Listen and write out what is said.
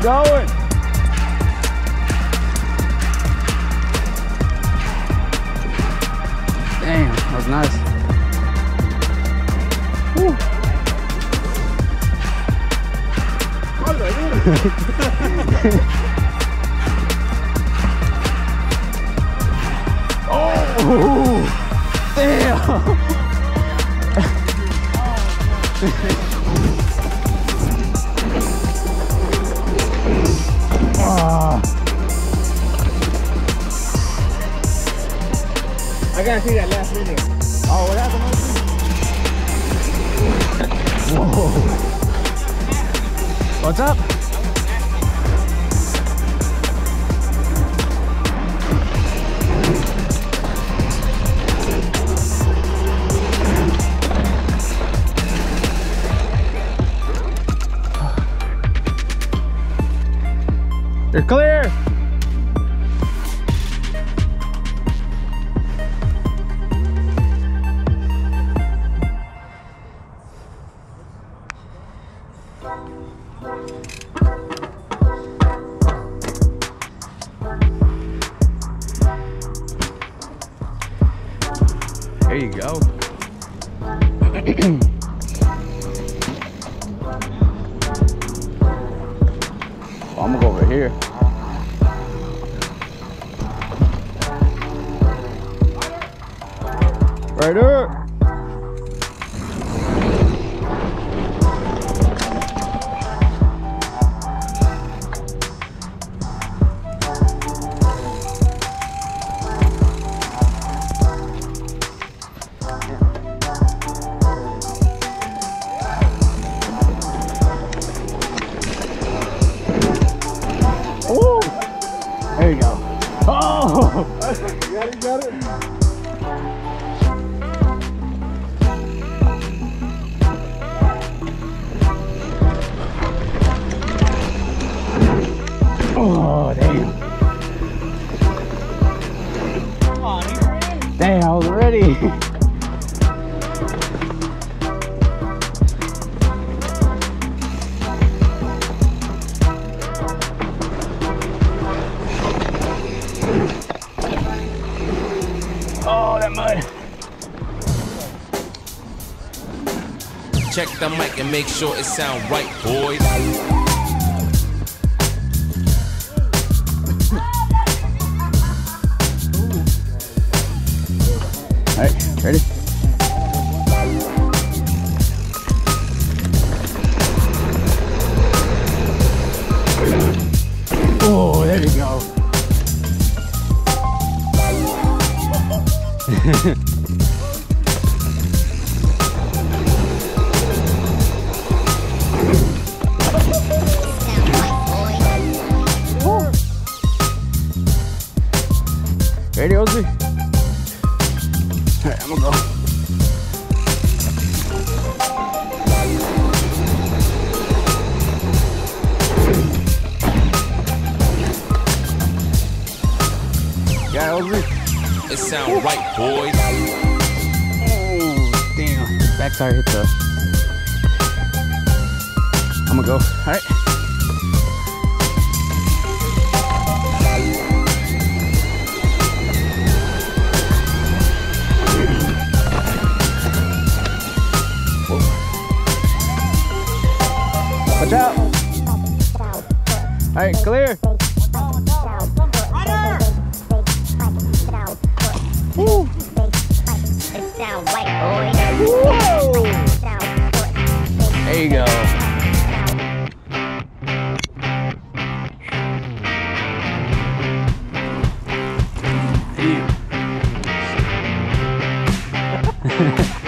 We're going. Damn, that was nice. Woo. oh, damn. What's up? you go. well, I'm gonna go over here. Right up. oh, that mud. Check the mic and make sure it sound right, boys. All right, ready? Oh, there you go. Ready, Ozzy? All right, I'm gonna go. Yeah, Ozzy. It sound right, boys. Oh, damn. Backside hit the. I'm gonna go. All right. Right, clear. There you go. Damn.